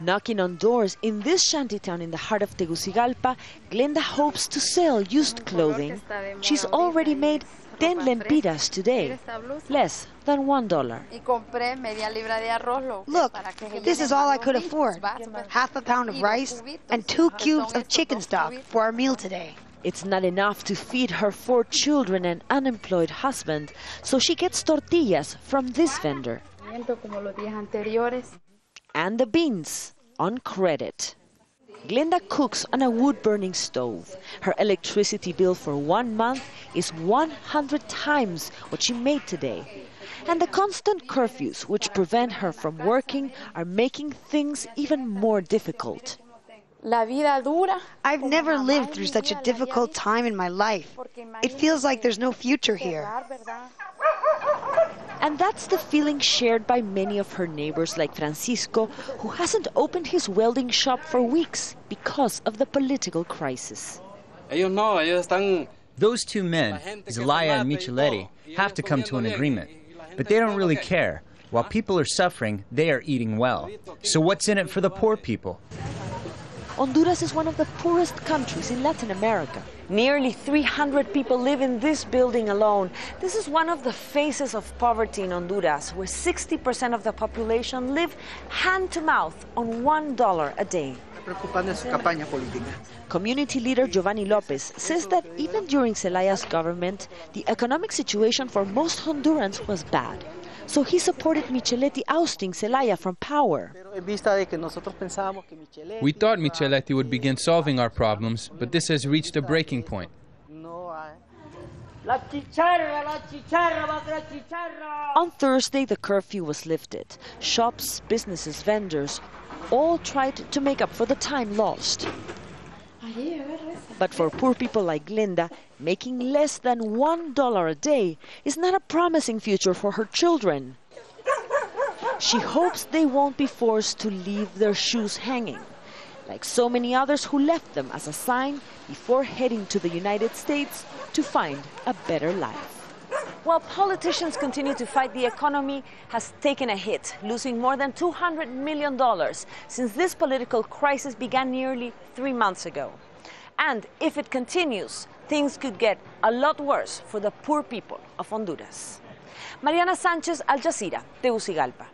Knocking on doors in this shantytown in the heart of Tegucigalpa, Glenda hopes to sell used clothing. She's already made 10 lempiras today, less than one dollar. Look, this is all I could afford. Half a pound of rice and two cubes of chicken stock for our meal today. It's not enough to feed her four children and unemployed husband, so she gets tortillas from this vendor. And the beans on credit. Glenda cooks on a wood burning stove. Her electricity bill for one month is 100 times what she made today. And the constant curfews, which prevent her from working, are making things even more difficult. I've never lived through such a difficult time in my life. It feels like there's no future here. And that's the feeling shared by many of her neighbors, like Francisco, who hasn't opened his welding shop for weeks because of the political crisis. Those two men, Zelaya and Micheletti, have to come to an agreement. But they don't really care. While people are suffering, they are eating well. So what's in it for the poor people? Honduras is one of the poorest countries in Latin America. Nearly 300 people live in this building alone. This is one of the faces of poverty in Honduras, where 60% of the population live hand to mouth on $1 a day. Community leader Giovanni Lopez says that even during Zelaya's government, the economic situation for most Hondurans was bad. So he supported Micheletti ousting Zelaya from power. We thought Micheletti would begin solving our problems, but this has reached a breaking point. On Thursday, the curfew was lifted. Shops, businesses, vendors all tried to make up for the time lost. But for poor people like Glenda, making less than one dollar a day is not a promising future for her children. She hopes they won't be forced to leave their shoes hanging, like so many others who left them as a sign before heading to the United States to find a better life. While politicians continue to fight, the economy has taken a hit, losing more than $200 million since this political crisis began nearly three months ago. And if it continues, things could get a lot worse for the poor people of Honduras. Mariana Sanchez, Al Jazeera, Tegucigalpa.